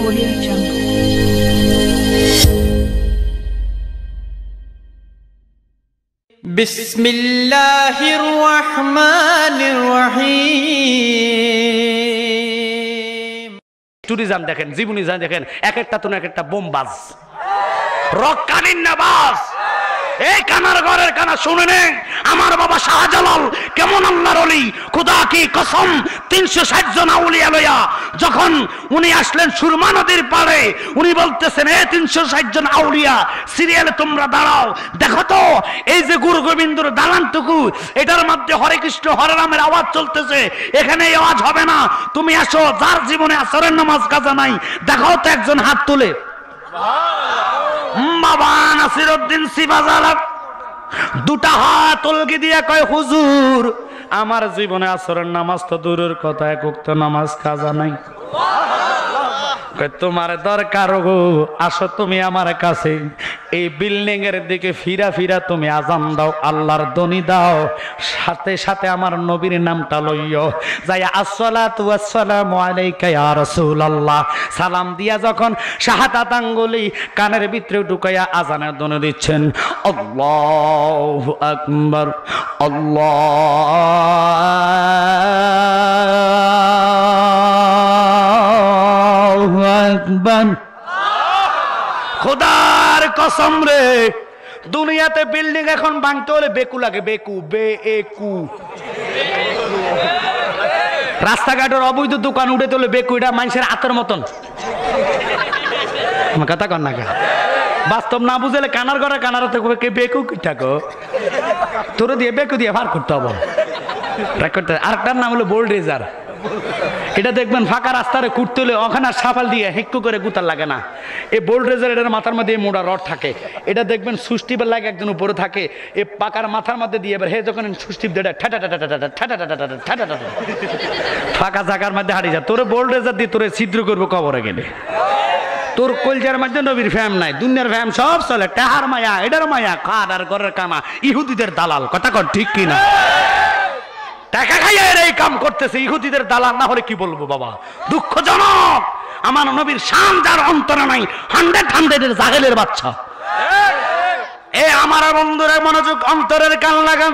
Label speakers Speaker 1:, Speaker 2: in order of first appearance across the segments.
Speaker 1: Audio Jungle.
Speaker 2: بسم الله الرحمن الرحيم
Speaker 3: tourism দেখেন জীবনী যান দেখেন এক একটা তো এক একটা বোমবাজ রক্কানিন নাবাজ এই কানার ঘরের কানা শুনে নেন আমার বাবা শাহজালাল কেমন আল্লাহর অলি? খুদা কি কসম? তিনশো ষাট জন আউলিয়া লইয়া যখন উনি আসলেন সুরমা নদীর পাড়ে, উনি বলতেছেন, এ তিনশো ষাট জন আউলিয়া, সিরিয়ালে তোমরা দাঁড়াও। দেখো তো, এই যে গুরু গোবিন্দর দালানটুকু, এটার মধ্যে হরে কৃষ্ণ, হরে রামের আওয়াজ চলতেছে। এখানে এই আওয়াজ হবে না। তুমি আসো, যার জীবনে আসরের নামাজ কাজা নাই, দেখাও তো একজন হাত তুলে। বাবা দুটা হাত উলকি দিয়ে কয়, হুজুর, আমার জীবনে আসরের নামাজ তো দূরের কথা এক উক্ত নামাজ কাজা নাই। তোমার দরকার গো আসো তুমি আমার কাছে। এই বিল্ডিং এর দিকে ফিরা ফিরা তুমি আজান দাও, আল্লাহর দনি দাও। সাথে সাথে আমার নবীর নামটা লইও। যাই আসসালাতু আসসালামু আলাইকা ইয়া রাসূলুল্লাহ। সালাম দিয়া যখন শাহাদাত আঙ্গুলি কানের ভিতরে ঢুকাইয়া আজানের দনি দিচ্ছেন, আল্লাহু আকবার, আল্লাহু খোদার কসম রে, দুনিয়াতে বিল্ডিং এখন ভাঙতে হলে বেকু লাগে, বেকু বে একু রাস্তাঘাটের অবৈধ দোকান উঠে তোলে বেকু, এটা মানুষের হাতের মতন। কথা কর না বাস্তব না বুঝলে কানার ঘরে কানার কে বেকু কিটা গো তোরে দিয়ে বেকু দিয়ে ভার করতে হবে। রেকর্ড আরেকটার নাম হলো বোল্ড রেজার এটা দেখবেন ফাঁকা রাস্তারে কুটতে হলে ওখানে সাফাল দিয়ে হেক্কু করে গুতার লাগে না। এই বোল্ডরেজার এটার মাথার মধ্যে মোড়া রড থাকে। এটা দেখবেন সুষ্টিপের লাগে একজন উপরে থাকে। এ পাকার মাথার মধ্যে দিয়ে এবার হে যখন সুষ্টিপ দেটা ঠেটা ঠেটা ঠেটা ঠেটা ঠেটা ঠেটা ঠেটা ফাঁকা জাগার মধ্যে হারিয়ে যা। তোরে বোল্ডরেজার দিয়ে তোরে ছিদ্র করব কবরে গেলে। তোর কলজার মধ্যে নবীর ফ্যাম নাই। দুনিয়ার ফ্যাম সব চলে। টাহার মায়া এটার মায়া কার আর ঘরের কামা। ইহুদিদের দালাল। কথা কর ঠিক কিনা? টাকা খাইয়া এই কাম করতেছে ইহুদিদের দালাল না হলে কি বলব বাবা? দুঃখজনক। আমার নবীর শান যার অন্তরে নাই হান্ড্রেড হান্ড্রেডের জাহেলের বাচ্চা। এ আমার বন্ধুরা মনোযোগ অন্তরের কান লাগান।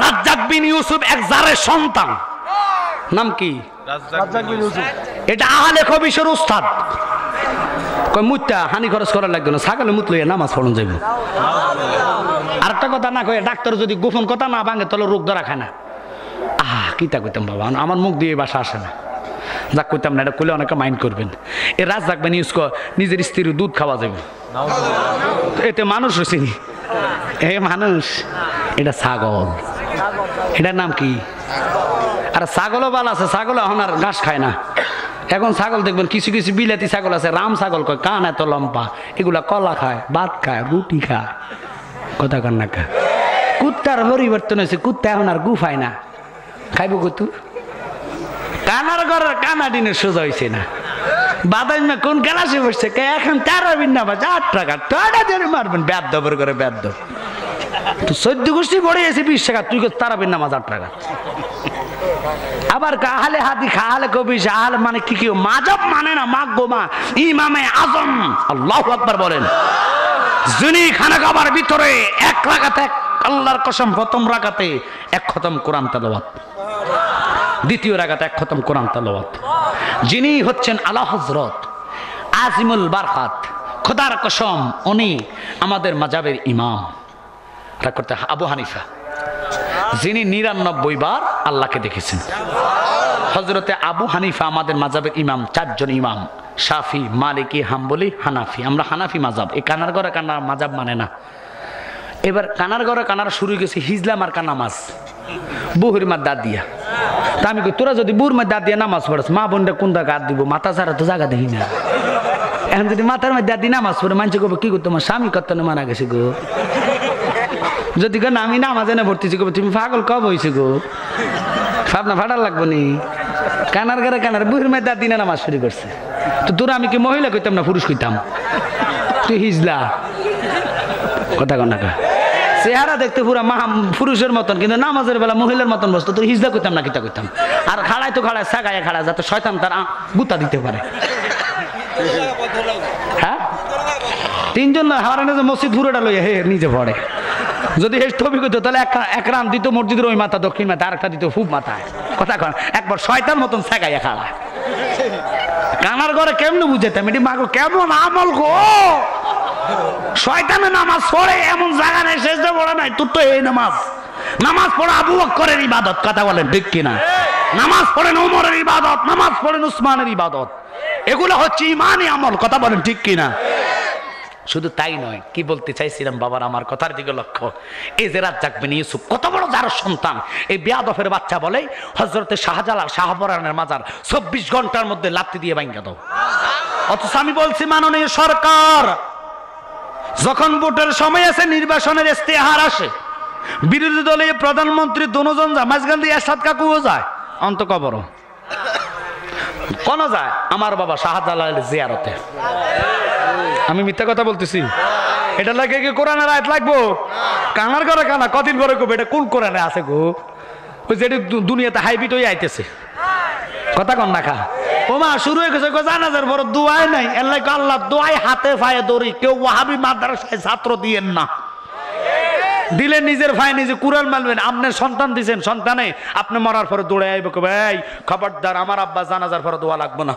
Speaker 3: রাজ্জাক বিন ইউসুফ এক জারের সন্তান। নাম কি? এটা আহলে খবিসের উস্তাদ। কয় মুত্তা হানি খরচ করা লাগবে না, ছাগলে মুত লইয়া নামাজ পড়ন যাইব। আরেকটা কথা না কয়ে, ডাক্তার যদি গোপন কথা না ভাঙে, তাহলে রোগ ধরা খায় না। আহ, কিতা কইতাম বাবা, আমার মুখ দিয়ে বাসা আসে না। যাক কইতাম না, এটা করলে অনেকে মাইন্ড করবেন। এ রাজ রাখবেন ইউজ কর, নিজের স্ত্রীর দুধ খাওয়া যাবে এতে মানুষ হয়েছে এ মানুষ, এটা ছাগল। এটার নাম কি? আর ছাগলও বাল আছে ছাগল এখন আর ঘাস খায় না। এখন ছাগল দেখবেন, কিছু কিছু বিলাতি ছাগল আছে, রাম ছাগল কয়, কান এত লম্বা, এগুলা কলা খায়, ভাত খায়, রুটি খায়। কথা কন না খায় কুত্তার পরিবর্তন হয়েছে, কুত্তা এখন আর গুফায় না। খাইব কতু কানার ঘরের কানা দিনের সোজা হয়েছে না। বাদাম কোন গ্লাসে বসছে, কে এখন তেরো বিন্না বাজে, আট টাকা টাকা দিয়ে মারবেন ব্যাদ দবর করে ব্যাদ তো সদ্য গোষ্ঠী বড়ে এসে বিশ টাকা, তুই তারাবিন নামাজ আট টাকা? আবার কাহালে হাতি খাহালে কবি আহলে মানে কি কি? মাজাব মানে না, মাগ গোমা ইমামে আজম। আল্লাহ আকবার বলেন। যিনি খানা খাবার ভিতরে এক রাখাতে এক আল্লাহর কসম, প্রথম রাখাতে এক খতম কোরআন তালাওয়াত। দ্বিতীয় রাখাতে এক খতম কোরআন তালাওয়াত। যিনি হচ্ছেন আলা হজরত আজিমুল বারকাত। খোদার কসম, উনি আমাদের মাজাবের ইমাম। করতে আবু হানিফা। যিনি নিরানব্বই বার আল্লাহকে দেখেছেন। হজরতে আবু হানিফা আমাদের মাজাবের ইমাম, চারজন ইমাম, শাফি, মালিকি, হাম্বলি, হানাফি। আমরা হানাফি মাজাব এই কানার ঘরে কানার মাজাব মানে না। এবার কানার ঘরে কানার শুরু গেছে হিজলাম আর কানামাজ। বুহুর মার দাঁত দিয়া। তা আমি তোরা যদি বুর মার দাঁত দিয়া নামাজ পড়াস, মা বোনটা কোন গাত দিব? মাথা ছাড়া তো জায়গা দেখি না। এখন যদি মাথার মধ্যে দাঁত দিয়ে নামাজ পড়ে, মানুষ কি করতো তোমার স্বামী কত মারা গেছে গো? যদি কেন আমি নামাজে না ভর্তিছি কবে তুমি পাগল কব হয়েছে গো? ভাবনা ফাটার লাগবো নি। কানার ঘরে কানার বুহির মেয়ে দাঁত দিনে নামাজ শুরু করছে। তো তোরা আমি কি মহিলা কইতাম না পুরুষ কইতাম? তুই হিজলা। কথা কন না চেহারা দেখতে পুরা মাহা পুরুষের মতন, কিন্তু নামাজের বেলা মহিলার মতন বসতো, তোর হিজলা কইতাম না কিতা কইতাম? আর খাড়ায় তো খাড়ায়, সাগায় খাড়ায়, যাতে শয়তান তার গুতা দিতে পারে। হ্যাঁ? তিনজন না হারানে মসজিদ ঘুরেটা লইয়া হে, নিজে পড়ে। যদি হেস তাহলে এক রান দিত মসজিদের ওই মাথা, দক্ষিণ মাথা, আরেকটা দিত খুব মাথায় কথা কন, একবার শয়তান মতন শেখাইয়া খাড়া কানার ঘরে কেমনে বুঝেতাম এটি মাগো, কেমন আমল গো? শয়তানে নামাজ পড়ে এমন জায়গা নেই শেষ পড়ে নাই, তোর তো এই নামাজ। নামাজ পড়ে আবু বক্করের ইবাদত, কথা বলেন ঠিক কিনা? নামাজ পড়েন ওমরের ইবাদত, নামাজ পড়েন উসমানের ইবাদত। এগুলো হচ্ছে ইমানই আমল, কথা বলেন ঠিক কিনা? শুধু তাই নয়, কি বলতে চাইছিলাম বাবার আমার কথার দিকে লক্ষ্য? এই যে রাজ্জাক বিন ইউসুফ, কত বড় যার সন্তান। এই বিয়াদফের বাচ্চা বলে হজরতে শাহজালাল শাহপরানের মাজার চব্বিশ ঘণ্টার মধ্যে লাত্তি দিয়ে ভাঙ্গা দাও। অথচ আমি বলছি, মাননীয় সরকার, যখন ভোটের সময় আছে নির্বাচনের ইস্তেহার আসে, বিরোধী দলীয় প্রধানমন্ত্রী দুজন যায়, মাঝখান দিয়ে এরশাদ কাকুও যায়, অন্ত কবর কোন যায়? আমার বাবা শাহজালাল জিয়ারতে। আমি মিথ্যা কথা বলতেছি। এটা লাগে কি কোরআনের আয়াত লাগবো? কানার করে কানা, কদিন করে কবে এটা কোন কোরআনে আছে গো? ওই দু- দুনিয়াতে হাইব্রিড হয়ে আইতেছে। কথা কন না খা। ও মা শুরু হয়ে গেছে জানাজার বড় দোয়াই নাই। এর লাগে আল্লাহ দোয়াই হাতে ফায়ে দড়ি কেউ ওয়াহাবি মাদ্রাসায় ছাত্র দিয়েন না। দিলে নিজের ভাই নিজে কুরাল মানবেন আপনার সন্তান দিছেন, সন্তানে, আপনি মরার পরে দৌড়ে আইব এই, খবরদার, আমার আব্বা জানাজার পরে দোয়া লাগবো না।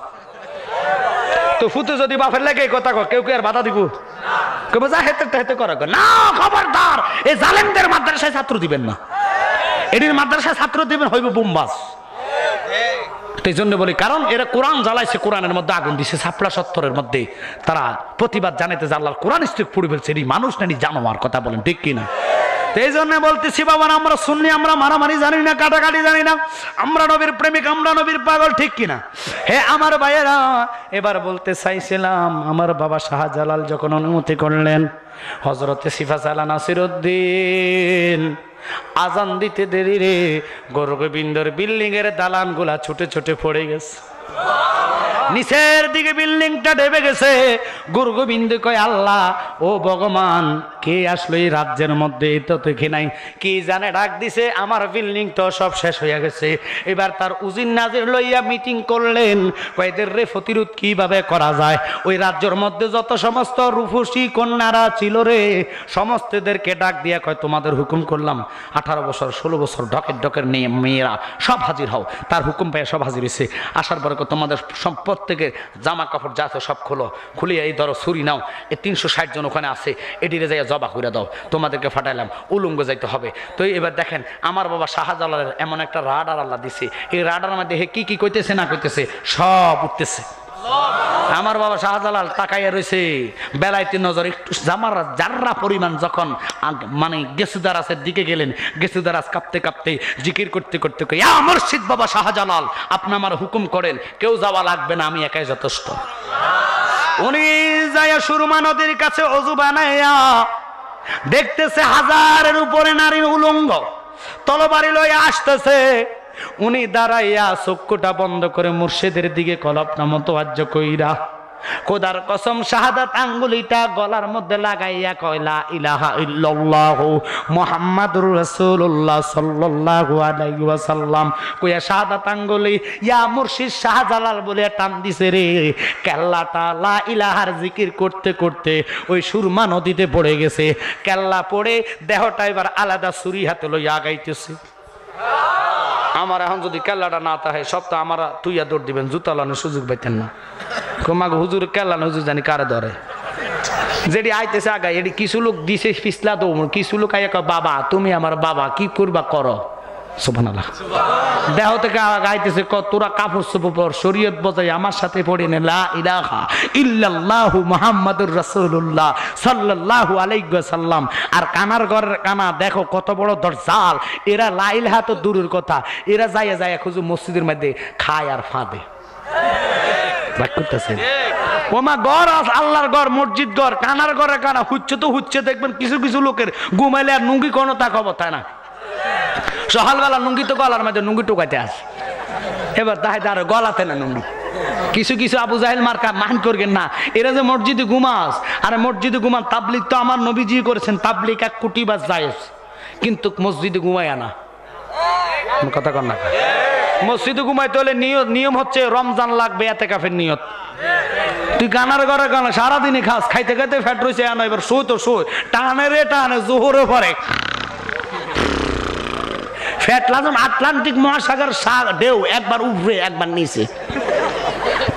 Speaker 3: তো ফুতে যদি বাপের লাগে এই কথা কেউ কেউ আর বাধা দিব? যা হেতে হেতে করা না, খবরদার, এই জালেমদের মাদ্রাসায় ছাত্র দিবেন না। এটির মাদ্রাসায় ছাত্র দিবেন হইব বোমবাস এই জন্য বলি, কারণ এরা কোরআন জ্বালাইছে, কোরআনের মধ্যে আগুন দিছে সাপলা সত্তরের মধ্যে। তারা প্রতিবাদ জানাইতে আল্লাহর কোরআন স্ত্রীক পুড়ে ফেলছে এটি মানুষ নানি জানোয়ার কথা বলেন, ঠিক কিনা? এই জন্য বলতেছি, বাবা, আমরা শুননি আমরা মারামারি জানি না, কাটাকাটি জানি না। আমরা নবীর প্রেমিক, আমরা নবীর পাগল, ঠিক কিনা? হে আমার ভাইয়েরা, এবার বলতে চাইছিলাম, আমার বাবা শাহজালাল যখন অনুমতি করলেন হজরতে সিফা সালা নাসির উদ্দিন আজান দিতে দেরি রে, গর্গবিন্দর বিল্ডিং এর দালানগুলা ছুটে ছুটে পড়ে গেছে। নিচের দিকে বিল্ডিংটা ঢেবে গেছে। গুরু গোবিন্দ কয়, আল্লাহ, ও ভগবান, কে আসলো এই রাজ্যের মধ্যে? তো দেখি নাই। কি জানে, ডাক দিছে, আমার বিল্ডিং তো সব শেষ হয়ে গেছে। এবার তার উজির নাজির লইয়া মিটিং করলেন। কয়েদের রে প্রতিরোধ কীভাবে করা যায়? ওই রাজ্যের মধ্যে যত সমস্ত রূপসী কন্যারা ছিল রে, সমস্তদেরকে ডাক দিয়া কয়, তোমাদের হুকুম করলাম, আঠারো বছর, ষোলো বছর ডকের ডকের নিয়ে মেয়েরা সব হাজির হও। তার হুকুম পেয়ে সব হাজির হয়েছে আসার পরে তোমাদের সব প্রত্যেকের জামা কাপড় যা আছে সব খোলো। খুলে এই ধরো ছুরি নাও। এই তিনশো ষাট জন ওখানে আছে। এটিরে যাইয়া জবা করে দাও। তোমাদেরকে ফাটাইলাম। উলঙ্গ যাইতে হবে। তো এবার দেখেন, আমার বাবা শাহজালালের এমন একটা রাডার আল্লাহ দিছে। এই রাডার মধ্যে হে কি কি কইতেছে না কইতেছে, সব উঠতেছে। আমার বাবা শাহজালাল তাকাইয়া রয়েছে বেলাইতে নজর একটু জামার যার্রা পরিমাণ যখন মানে গেসুদারাসের দিকে গেলেন গেসুদারাস কাঁপতে কাঁপতে জিকির করতে করতে মুর্শিদ বাবা শাহজালাল, আপনি আমার হুকুম করেন, কেউ যাওয়া লাগবে না, আমি একাই যথেষ্ট। উনি যাইয়া সুরমা নদীর কাছে অজু বানাইয়া দেখতেছে হাজারের উপরে নারী উলঙ্গ তলবাড়ি লইয়া আসতেছে। উনি দাঁড়াইয়া চক্ষুটা বন্ধ করে মুর্শিদের দিকে কলপনা মতো আজ্য কইরা কোদার কসম শাহাদাত আঙ্গুলিটা গলার মধ্যে লাগাইয়া কয়লা ইলাহা ইল্লাল্লাহু মুহাম্মাদুর রাসূলুল্লাহ সাল্লাল্লাহু আলাইহি ওয়াসাল্লাম। কইয়া শাহাদাত আঙ্গুলি, ইয়া মুর্শিদ শাহজালাল বলে টান দিছে রে। কেল্লাটা লা ইলাহার জিকির করতে করতে ওই সুরমা নদীতে পড়ে গেছে। কেল্লা পড়ে দেহটা এবার আলাদা ছুরি হাতে লইয়া আগাইতেছে। আমার এখন যদি কেল্লাটা না তাহে সব তো আমার তুইয়া দৌড় দিবেন, জুতা লানোর সুযোগ পাইতেন না। তোমাকে হুজুর কেল্লানো হুজুর জানি কারে ধরে। যেটি আইতেছে আগাই এটি কিছু লোক দিছে, পিছলা দৌড়, কিছু লোক আইয়া বাবা, তুমি আমার বাবা, কি করবা, করো? সুবহানাল্লাহ। দেহ থেকে গাইতেছে তোরা কাপড় চোপড় শরীয়ত বজাই আমার সাথে পড়ে ওয়াসাল্লাম। আর কানার ঘরের কানা, দেখো কত বড় দরজাল। এরা লা ইলাহা তো দূরের কথা। এরা যাইয়া যাইয়া খুঁজু মসজিদের মধ্যে খায় আর ফাঁদে। রাগ করতেছেন ওমা গড় আল্লাহর গড় মসজিদ গড় কানার ঘরে কানা, হুচ্ছে তো হুচ্ছে, দেখবেন কিছু কিছু লোকের ঘুমাইলে আর নুঙ্গি কোনো তা খবর তাই না। সকালবেলা নুঙ্গি তো গলার মধ্যে নুঙ্গি টোকাইতে আস এবার তাই তার গলাতে না নুঙ্গি কিছু কিছু আবু জাহেল মার্কা মান করবেন না। এরা যে মসজিদে ঘুমাস, আর মসজিদে ঘুমান তাবলিক তো আমার নবীজি করেছেন তাবলিক এক কোটি বা জায়েজ। কিন্তু মসজিদে ঘুমায় না। কথা কর না। মসজিদে ঘুমাইতে হলে নিয়ম হচ্ছে রমজান লাগবে, এতে কাফের নিয়ত। তুই গানার ঘরে গানা সারাদিনই খাস, খাইতে খাইতে ফ্যাট রয়েছে এবার শুই তো শুই টানে রে টানে, জোহরে পরে। ফ্যাট লাজন আটলান্টিক মহাসাগর সাগ ঢেউ একবার উপরে একবার নিচে।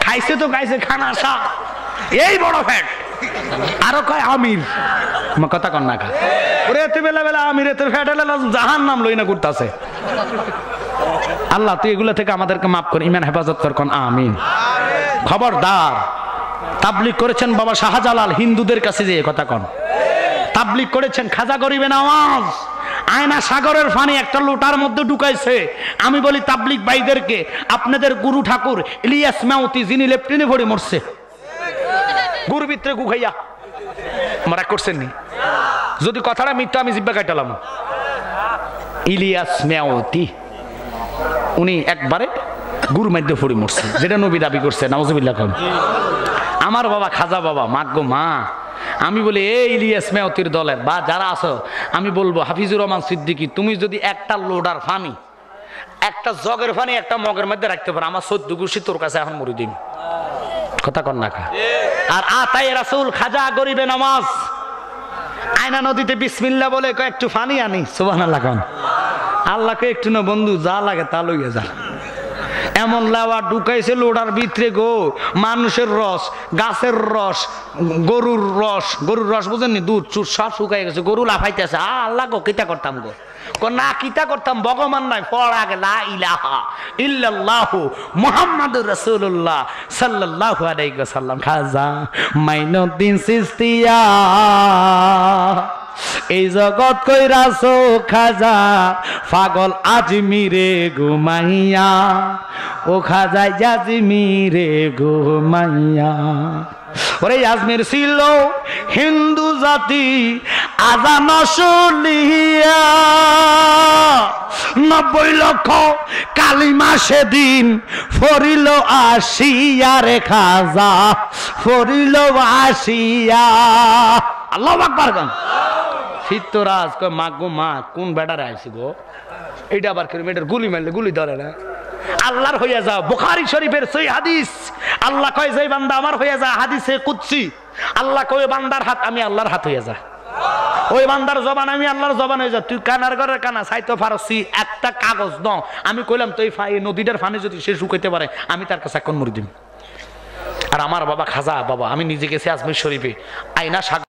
Speaker 3: খাইছে তো খাইছে খানা সা। এই বড় ফ্যাট। আরও কয় আমির। কথা কন না খা। ওরে এতে বেলা বেলা আমির এতে ফ্যাট জাহান নাম লই না করতেছে আল্লাহ তুই এগুলো থেকে আমাদেরকে মাফ কর ইমান হেফাজত কর কোন আমিন। খবরদার তাবলিক করেছেন বাবা শাহজালাল হিন্দুদের কাছে যে কথা কন। তাবলিক করেছেন খাজা গরিবেন আওয়াজ। আয়না সাগরের ফানি একটা লোটার মধ্যে ঢুকাইছে। আমি বলি তাবলিক ভাইদেরকে, আপনাদের গুরু ঠাকুর ইলিয়াস মাউতি, যিনি লেফটিনে ভরে মরছে। গুরু ভিতরে গুখাইয়া মারা করছেন নি? যদি কথাটা মিথ্যা, আমি জিব্বা কাটালাম। ইলিয়াস মেয়াওতি উনি একবারে গুরু মধ্যে ফুড়ি মরছে, যেটা নবী দাবি করছে নওয়াজবিল্লাহ খান আমার বাবা খাজা বাবা মাগ্য মা। আমি বলি এই ইলিয়াস মেয়তির দলের, বা যারা আছো, আমি বলব, হাফিজুর রহমান সিদ্দিকি, তুমি যদি একটা লোডার ফানি, একটা জগের ফানি, একটা মগের মধ্যে রাখতে পারো, আমার সদ্য গুছি তোর কাছে এখন মরি দিন কথা কন না আর আতাই রাসুল, খাজা গরিবে নামাজ, আয়না নদীতে বিসমিল্লা বলে কয় একটু ফানি আনি সুবাহ আল্লাহ কন। আল্লাহকে একটু না বন্ধু, যা লাগে তা লইয়া যা। এমন লাওয়া ঢুকাইছে লোডার ভিতরে গো। মানুষের রস, গাছের রস, গরুর রস। গরুর রস বুঝেননি? দুধ, চুর সব শুকাই গেছে। গরু লাফাইতেছে। আল্লাহ গো, কিতা করতাম গো? না, কিতা করতাম, ভগবান নাই। পড় আগে, লা ইলাহা ইল্লাল্লাহু মুহাম্মাদুর রাসূলুল্লাহ সাল্লাল্লাহু আলাইহি ওয়াসাল্লাম। খাজা মাইনুদ্দিন সিস্তিয়া। এই জগৎ কইরাছো খাজা পাগল আজমিরে ঘুমাইয়া। ও খাজাই আজমিরে ঘুমাইয়া। ওরে আজমির ছিল হিন্দু জাতি, আজান শুলিয়া নব্বই লক্ষ কালিমা সেদিন ফরিল আসিয়া রে খাজা, ফরিল আসিয়া। আল্লাহ আকবার গান। চিত্তরাজ কয়, মা গো, মা, কোন বেটারে আইসি গো? এইটা আবার কিলোমিটার গুলি মারলে, গুলি ধরে না। আল্লাহর হইয়া যাও বুখারী শরীফের সেই হাদিস। আল্লাহ কয় যে বান্দা আমার হইয়া যা, হাদিসে কুদসি। আল্লাহ কয় বান্দার হাত আমি আল্লাহর হাত হইয়া যা। ওই বান্দার জবান আমি আল্লাহর জবান হয়ে যা। তুই কানার ঘরের কানা সাইতো ফারসি, একটা কাগজ ন আমি কইলাম, তো এই ফা- এই নদীটার ফানে যদি সে শুকাইতে পারে, আমি তার কাছে এখন মরি দিম। আর আমার বাবা খাজা, বাবা, আমি নিজে গেছি আজমির শরীফে। আইনা সাগ